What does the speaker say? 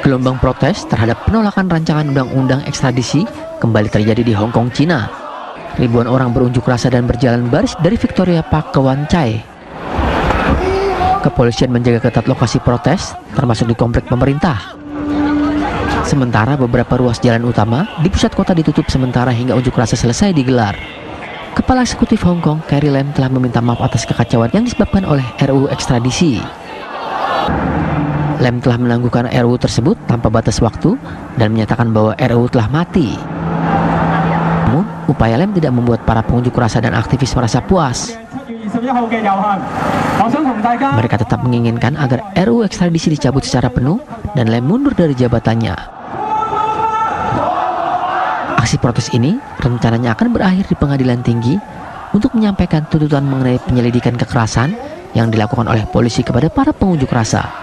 Gelombang protes terhadap penolakan rancangan undang-undang ekstradisi kembali terjadi di Hong Kong, Cina. Ribuan orang berunjuk rasa dan berjalan baris dari Victoria Park ke Wan Chai. Kepolisian menjaga ketat lokasi protes, termasuk di komplek pemerintah. Sementara beberapa ruas jalan utama di pusat kota ditutup sementara hingga unjuk rasa selesai digelar. Kepala Eksekutif Hong Kong, Carrie Lam telah meminta maaf atas kekacauan yang disebabkan oleh RUU ekstradisi. Lam telah menangguhkan RUU tersebut tanpa batas waktu dan menyatakan bahwa RUU telah mati. Namun, upaya Lam tidak membuat para pengunjuk rasa dan aktivis merasa puas. Mereka tetap menginginkan agar RUU ekstradisi dicabut secara penuh dan Lem mundur dari jabatannya. Aksi protes ini rencananya akan berakhir di pengadilan tinggi untuk menyampaikan tuntutan mengenai penyelidikan kekerasan yang dilakukan oleh polisi kepada para pengunjuk rasa.